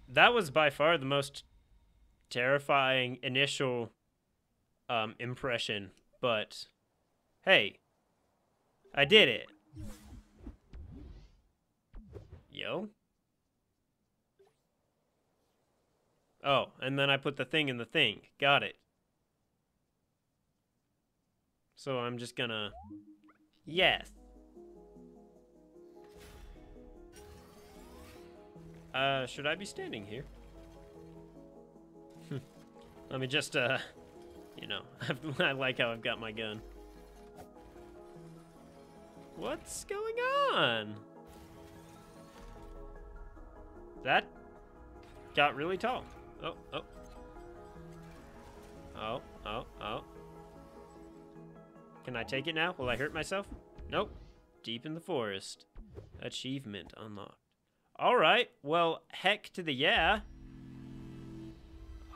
that was by far the most terrifying initial um, impression, but hey, I did it. Yo. Oh, and then I put the thing in the thing. Got it. So I'm just gonna... Yes. Uh, should I be standing here? Let me just, uh, you know, I like how I've got my gun. What's going on? That got really tall. Oh, oh. Oh, oh, oh. Can I take it now? Will I hurt myself? Nope. Deep in the forest. Achievement unlocked. Alright, well, heck to the yeah.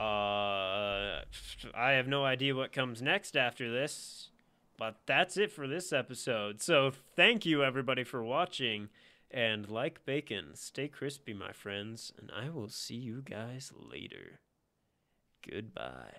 Uh, I have no idea what comes next after this, but that's it for this episode. So thank you everybody for watching, and like bacon, stay crispy, my friends, and I will see you guys later. Goodbye.